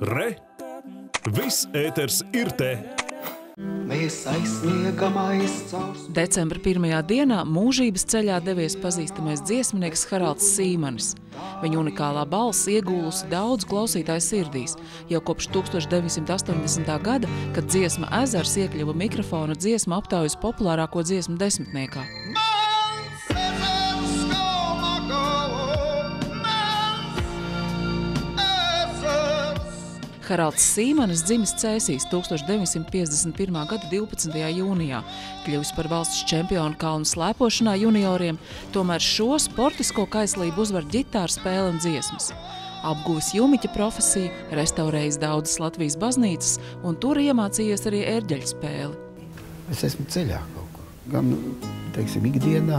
Re! Viss ēters ir te! Decembra pirmajā dienā mūžības ceļā devies pazīstamais dziesminieks Haralds Sīmanis. Viņa unikālā balss iegūlusi daudz klausītāju sirdīs jau kopš 1980. gada, kad dziesma ezers iekļuva mikrofona dziesma aptaujas populārāko dziesmu desmitniekā. Haralds Sīmanis dzimis Cēsīs 1951. gada 12. jūnijā, kļuvis par valsts čempionu kalnu slēpošanā junioriem, tomēr šo sportisko kaislību uzvar ģitāra spēle un dziesmas. Apguvis jumiķa profesiju, restaurējis daudzas Latvijas baznīcas un tur iemācījies arī ērģeļu spēli. Es esmu ceļā kaut kur, gan, teiksim, ikdienā,